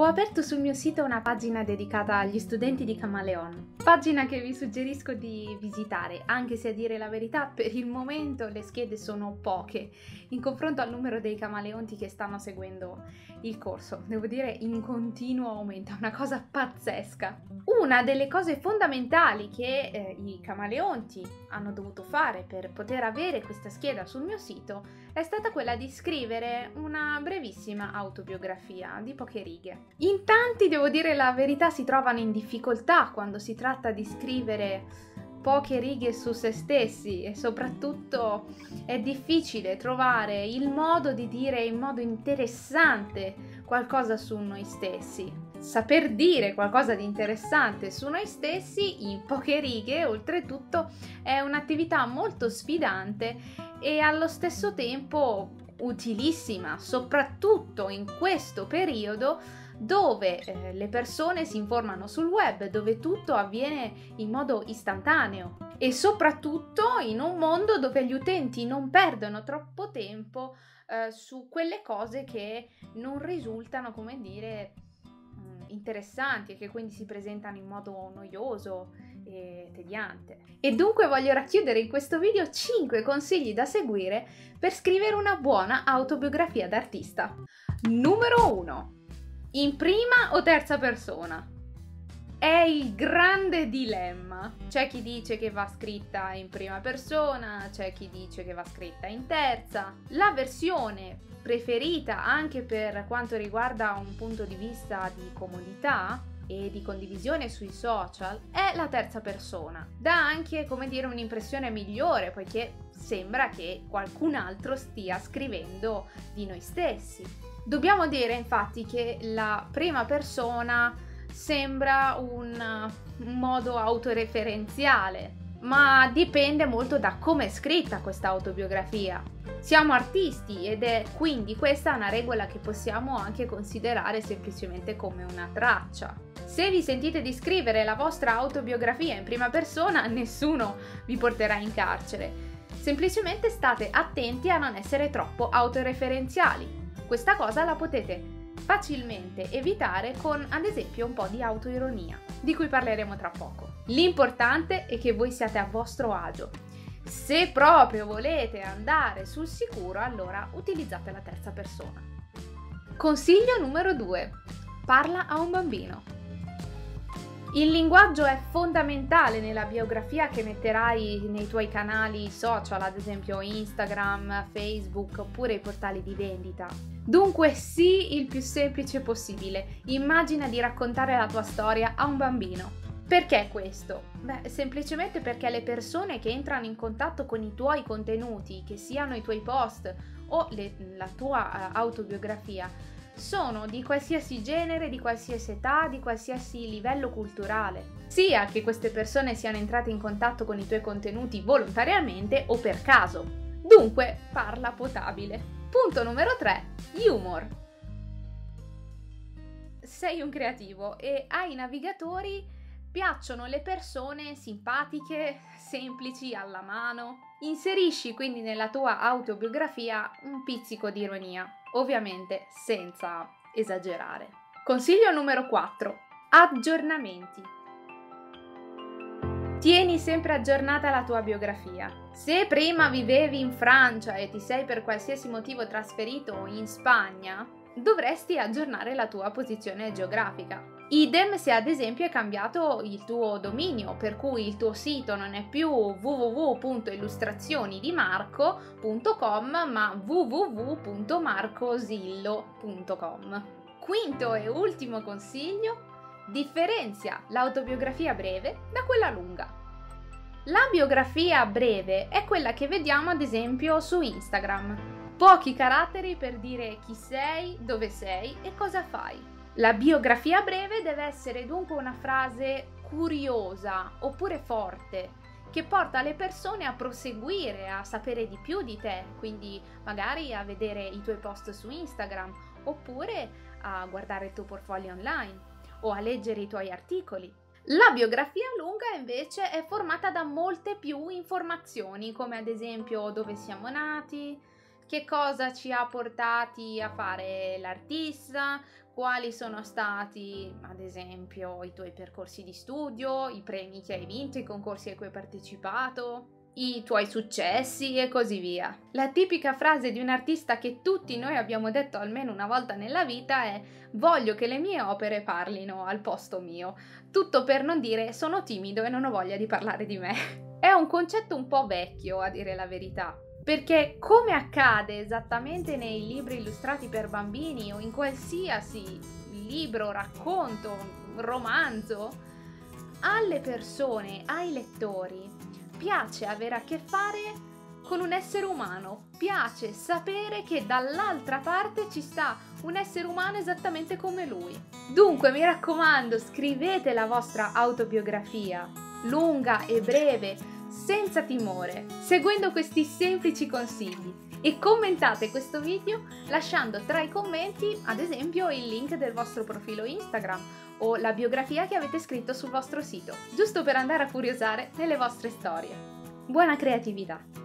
Ho aperto sul mio sito una pagina dedicata agli studenti di Camaleon, pagina che vi suggerisco di visitare, anche se a dire la verità per il momento le schede sono poche in confronto al numero dei camaleonti che stanno seguendo il corso. Devo dire in continuo aumento, una cosa pazzesca. Una delle cose fondamentali che eh, i camaleonti hanno dovuto fare per poter avere questa scheda sul mio sito è stata quella di scrivere una brevissima autobiografia di poche righe. In tanti, devo dire la verità, si trovano in difficoltà quando si tratta di scrivere poche righe su se stessi e soprattutto è difficile trovare il modo di dire in modo interessante qualcosa su noi stessi. Saper dire qualcosa di interessante su noi stessi in poche righe, oltretutto, è un'attività molto sfidante e allo stesso tempo utilissima, soprattutto in questo periodo dove eh, le persone si informano sul web, dove tutto avviene in modo istantaneo e soprattutto in un mondo dove gli utenti non perdono troppo tempo eh, su quelle cose che non risultano, come dire, mm, interessanti e che quindi si presentano in modo noioso e tediante. E dunque voglio racchiudere in questo video 5 consigli da seguire per scrivere una buona autobiografia d'artista. Numero 1 in prima o terza persona? È il grande dilemma. C'è chi dice che va scritta in prima persona, c'è chi dice che va scritta in terza. La versione preferita anche per quanto riguarda un punto di vista di comodità e di condivisione sui social è la terza persona. Dà anche, come dire, un'impressione migliore poiché sembra che qualcun altro stia scrivendo di noi stessi. Dobbiamo dire infatti che la prima persona sembra un, un modo autoreferenziale, ma dipende molto da come è scritta questa autobiografia. Siamo artisti ed è quindi questa una regola che possiamo anche considerare semplicemente come una traccia. Se vi sentite di scrivere la vostra autobiografia in prima persona, nessuno vi porterà in carcere. Semplicemente state attenti a non essere troppo autoreferenziali. Questa cosa la potete facilmente evitare con ad esempio un po' di autoironia, di cui parleremo tra poco. L'importante è che voi siate a vostro agio. Se proprio volete andare sul sicuro, allora utilizzate la terza persona. Consiglio numero 2. Parla a un bambino. Il linguaggio è fondamentale nella biografia che metterai nei tuoi canali social, ad esempio Instagram, Facebook oppure i portali di vendita. Dunque sì, il più semplice possibile. Immagina di raccontare la tua storia a un bambino. Perché questo? Beh, semplicemente perché le persone che entrano in contatto con i tuoi contenuti, che siano i tuoi post o le, la tua uh, autobiografia, sono di qualsiasi genere, di qualsiasi età, di qualsiasi livello culturale. Sia che queste persone siano entrate in contatto con i tuoi contenuti volontariamente o per caso. Dunque, parla potabile. Punto numero 3. Humor. Sei un creativo e ai navigatori piacciono le persone simpatiche, semplici, alla mano. Inserisci quindi nella tua autobiografia un pizzico di ironia, ovviamente senza esagerare. Consiglio numero 4. Aggiornamenti. Tieni sempre aggiornata la tua biografia. Se prima vivevi in Francia e ti sei per qualsiasi motivo trasferito in Spagna, dovresti aggiornare la tua posizione geografica. Idem se ad esempio è cambiato il tuo dominio, per cui il tuo sito non è più www.illustrazionidimarco.com ma www.marcosillo.com. Quinto e ultimo consiglio, differenzia l'autobiografia breve da quella lunga. La biografia breve è quella che vediamo ad esempio su Instagram. Pochi caratteri per dire chi sei, dove sei e cosa fai. La biografia breve deve essere dunque una frase curiosa oppure forte che porta le persone a proseguire, a sapere di più di te, quindi magari a vedere i tuoi post su Instagram oppure a guardare il tuo portfolio online o a leggere i tuoi articoli. La biografia lunga invece è formata da molte più informazioni, come ad esempio dove siamo nati, che cosa ci ha portati a fare l'artista, quali sono stati, ad esempio, i tuoi percorsi di studio, i premi che hai vinto, i concorsi a cui hai partecipato, i tuoi successi e così via. La tipica frase di un artista che tutti noi abbiamo detto almeno una volta nella vita è voglio che le mie opere parlino al posto mio. Tutto per non dire sono timido e non ho voglia di parlare di me. È un concetto un po' vecchio, a dire la verità. Perché come accade esattamente nei libri illustrati per bambini o in qualsiasi libro, racconto, romanzo, alle persone, ai lettori, piace avere a che fare con un essere umano, piace sapere che dall'altra parte ci sta un essere umano esattamente come lui. Dunque mi raccomando, scrivete la vostra autobiografia, lunga e breve, senza timore, seguendo questi semplici consigli e commentate questo video lasciando tra i commenti ad esempio il link del vostro profilo Instagram o la biografia che avete scritto sul vostro sito, giusto per andare a curiosare nelle vostre storie. Buona creatività!